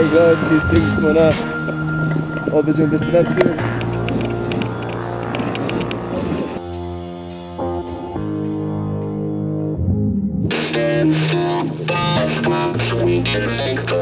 jag är glad distriktsmanna ålderspresident. Got a handful of cash,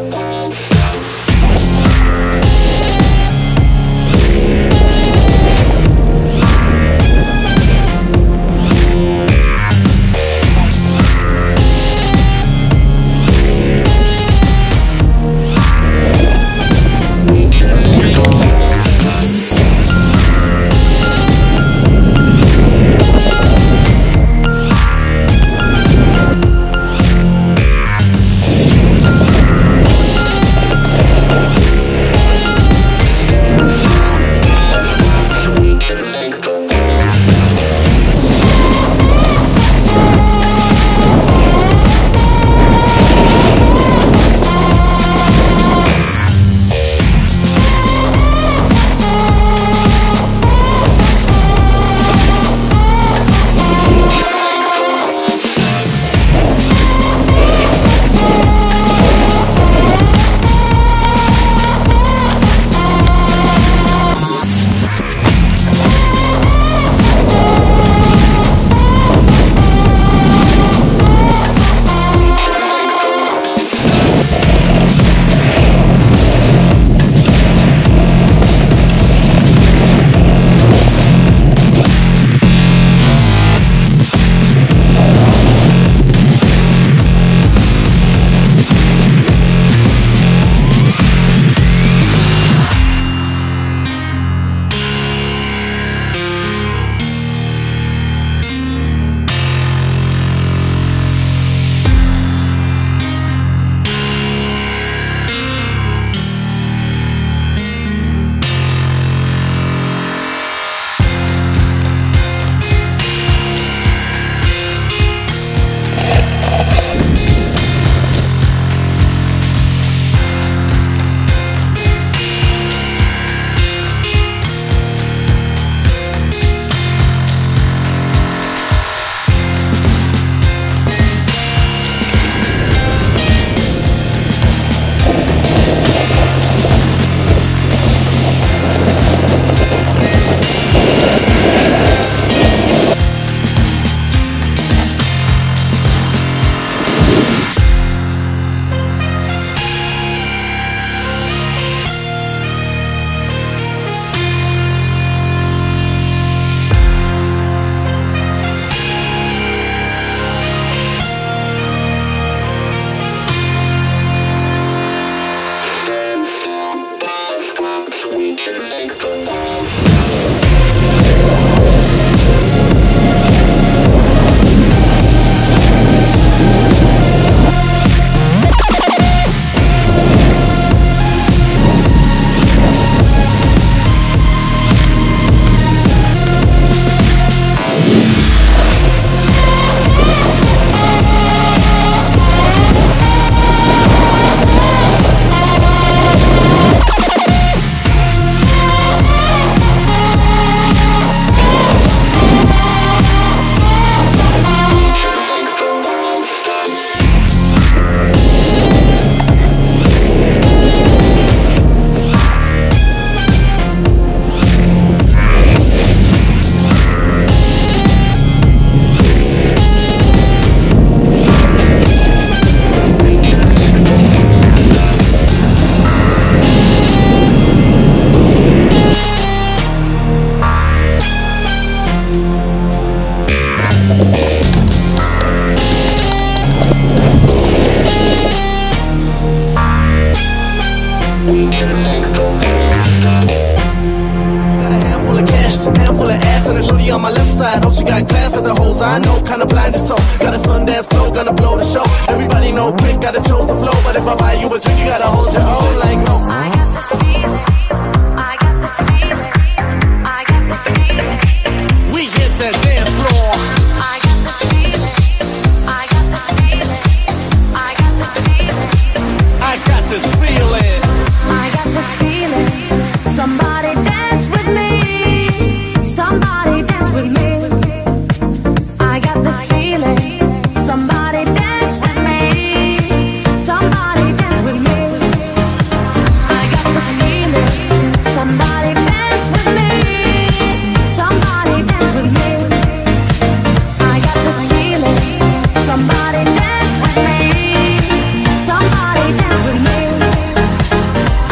on my left side. Oh, she got class as the hoes I know, kinda blinded so. Got a Sundance flow, gonna blow the show. Everybody know Pink got a chosen flow, but if I buy you a drink, you gotta hold your own like